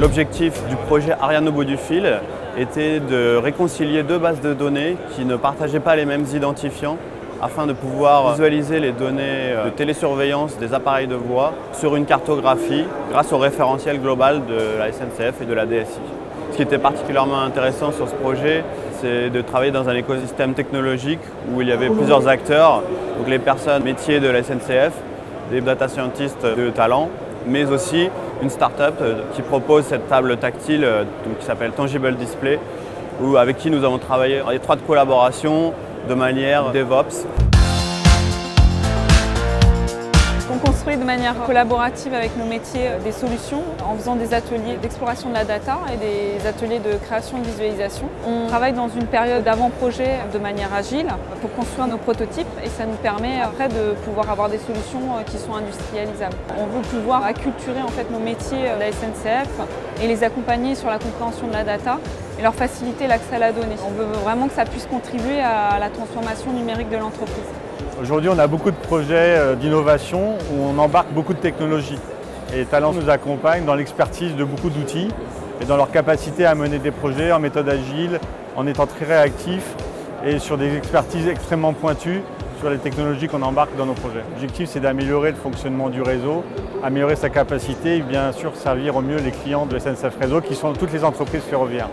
L'objectif du projet Ariane au bout du fil était de réconcilier deux bases de données qui ne partageaient pas les mêmes identifiants afin de pouvoir visualiser les données de télésurveillance des appareils de voie sur une cartographie grâce au référentiel global de la SNCF et de la DSI. Ce qui était particulièrement intéressant sur ce projet, c'est de travailler dans un écosystème technologique où il y avait plusieurs acteurs, donc les personnes métiers de la SNCF, des data scientists de talent, mais aussi une start-up euh, qui propose cette table tactile euh, qui s'appelle Tangible Display, avec qui nous avons travaillé en étroite collaboration de manière DevOps. De manière collaborative avec nos métiers des solutions en faisant des ateliers d'exploration de la data et des ateliers de création de visualisation. On travaille dans une période d'avant-projet de manière agile pour construire nos prototypes et ça nous permet après de pouvoir avoir des solutions qui sont industrialisables. On veut pouvoir acculturer en fait nos métiers de la SNCF et les accompagner sur la compréhension de la data et leur faciliter l'accès à la donnée. On veut vraiment que ça puisse contribuer à la transformation numérique de l'entreprise. Aujourd'hui, on a beaucoup de projets euh, d'innovation où on embarque beaucoup de technologies. Et Talent nous accompagne dans l'expertise de beaucoup d'outils et dans leur capacité à mener des projets en méthode agile, en étant très réactif et sur des expertises extrêmement pointues sur les technologies qu'on embarque dans nos projets. L'objectif, c'est d'améliorer le fonctionnement du réseau, améliorer sa capacité et bien sûr servir au mieux les clients de SNCF Réseau qui sont toutes les entreprises ferroviaires.